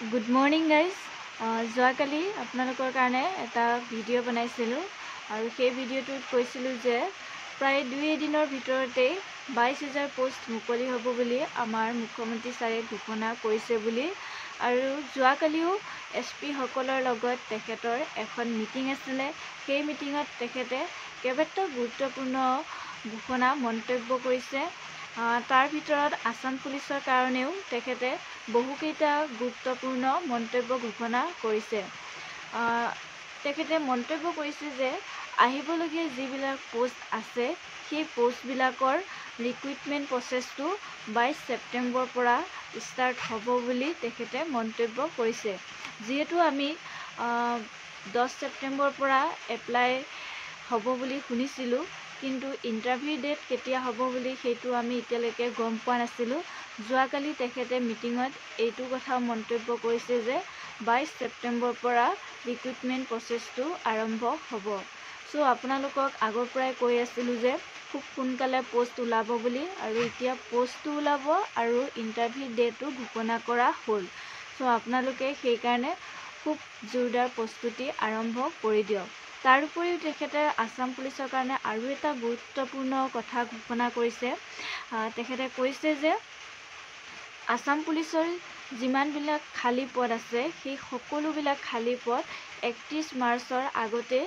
Good morning guys যোৱাকালি আপোনালোকৰ কাৰণে এটা ভিডিঅ' বনাইছিলোঁ আৰু সেই ভিডিঅ'টোত কৈছিলোঁ যে প্ৰায় দুই এদিনৰ ভিতৰতেই বাইছ হাজাৰ পষ্ট মুকলি হ'ব বুলি আমাৰ মুখ্যমন্ত্ৰী ছাৰে ঘোষণা কৰিছে বুলি আৰু যোৱাকালিও এছ পিসকলৰ লগত তেখেতৰ এখন মিটিং আছিলে। সেই মিটিঙত তেখেতে কেইবাটাও গুৰুত্বপূৰ্ণ ঘোষণা মন্তব্য কৰিছে। তাৰ ভিতৰত আছাম পুলিচৰ কাৰণেও তেখেতে বহুকেইটা গুৰুত্বপূৰ্ণ মন্তব্য ঘোষণা কৰিছে। তেখেতে মন্তব্য কৰিছে যে আহিবলগীয়া যিবিলাক পষ্ট আছে সেই পষ্টবিলাকৰ ৰিক্ৰুইটমেণ্ট প্ৰচেছটো বাইছ ছেপ্টেম্বৰৰ পৰা ষ্টাৰ্ট হ'ব বুলি তেখেতে মন্তব্য কৰিছে। যিহেতু আমি দহ ছেপ্টেম্বৰৰ পৰা এপ্লাই হ'ব বুলি শুনিছিলোঁ কিন্তু ইণ্টাৰভিউ ডেট কেতিয়া হ'ব বুলি সেইটো আমি এতিয়ালৈকে গম পোৱা নাছিলোঁ। যোৱাকালি তেখেতে মিটিঙত এইটো কথাও মন্তব্য কৰিছে যে বাইছ ছেপ্টেম্বৰৰ পৰা ৰিক্ৰুইটমেণ্ট প্ৰচেছটো আৰম্ভ হ'ব। চ' আপোনালোকক আগৰ পৰাই কৈ আছিলোঁ যে খুব সোনকালে পষ্ট ওলাব বুলি আৰু এতিয়া পষ্টটো ওলাব আৰু ইণ্টাৰভিউ ডেটো ঘোষণা কৰা হ'ল। চ' আপোনালোকে সেইকাৰণে খুব জোৰদাৰ প্ৰস্তুতি আৰম্ভ কৰি দিয়ক। তাৰ উপৰিও তেখেতে আছাম পুলিচৰ কাৰণে আৰু এটা গুৰুত্বপূৰ্ণ কথা ঘোষণা কৰিছে। তেখেতে কৈছে যে আছাম পুলিচৰ যিমানবিলাক খালী পদ আছে সেই সকলোবিলাক খালী পদ একত্ৰিছ মাৰ্চৰ আগতে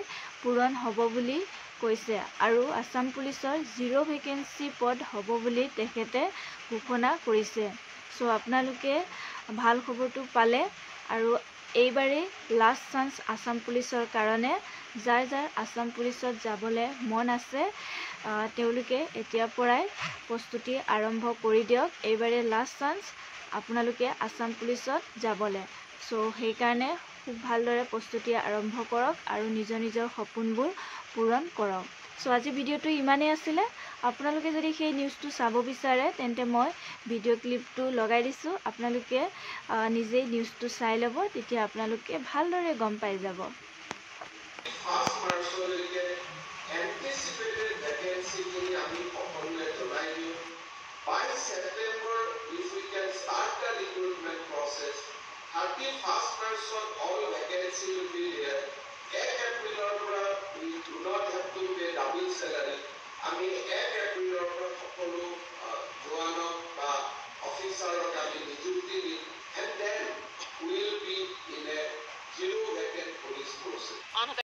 পূৰণ হ'ব বুলি কৈছে আৰু আছাম পুলিচৰ জিৰ' ভেকেঞ্চি পদ হ'ব বুলি তেখেতে ঘোষণা কৰিছে। চ' আপোনালোকে ভাল খবৰটো পালে আৰু এইবাৰেই লাষ্ট চান্স আছাম পুলিচৰ কাৰণে। যাৰ যাৰ আছাম পুলিচত যাবলৈ মন আছে তেওঁলোকে এতিয়াৰ পৰাই প্ৰস্তুতি আৰম্ভ কৰি দিয়ক। এইবাৰে লাষ্ট চান্স আপোনালোকে আছাম পুলিচত যাবলৈ। চ' সেইকাৰণে খুব ভালদৰে প্ৰস্তুতি আৰম্ভ কৰক আৰু নিজৰ নিজৰ সপোনবোৰ পূৰণ কৰক। চ' আজি ভিডিঅ'টো ইমানেই আছিলে। আপোনালোকে যদি সেই নিউজটো চাব বিচাৰে তেন্তে মই ভিডিঅ' ক্লিপটো লগাই দিছোঁ। আপোনালোকে নিজেই নিউজটো চাই ল'ব তেতিয়া আপোনালোকে ভালদৰে গম পাই যাব। আমি